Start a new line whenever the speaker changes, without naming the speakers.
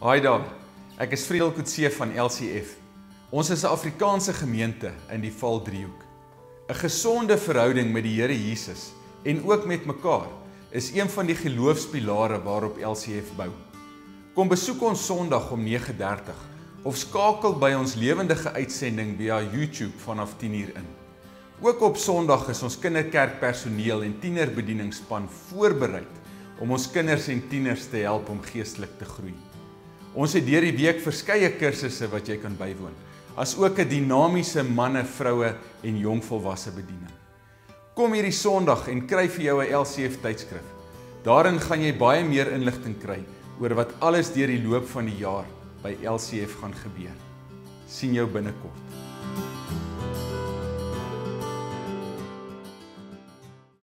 Haai daar. Ek is Friedel Kutse van LCF. Ons is 'n Afrikaanse gemeente in die Valdriehoek. 'n Gesonde verhouding met die Here Jesus en ook met mekaar is een van die geloofspilare waarop LCF bou. Kom besoek ons Sondag om 9:30 of skakel by ons lewendige uitsending via YouTube vanaf 10:00 in. Ook op Sondag is ons kinderkerk personeel en tienerbedieningspan voorberei om ons kinders en tieners te help om geestelik te groei. Ons het deur die week verskeie kursusse wat jy kan bywoon, as ook 'n dinamiese manne, vroue en jong volwasse bediening. Kom hierdie Sondag en kry vir jou 'n LCF tydskrif. Daarin gaan jy baie meer inligting kry oor wat alles deur die loop van die jaar by LCF gaan gebeur. sien jou binnekort.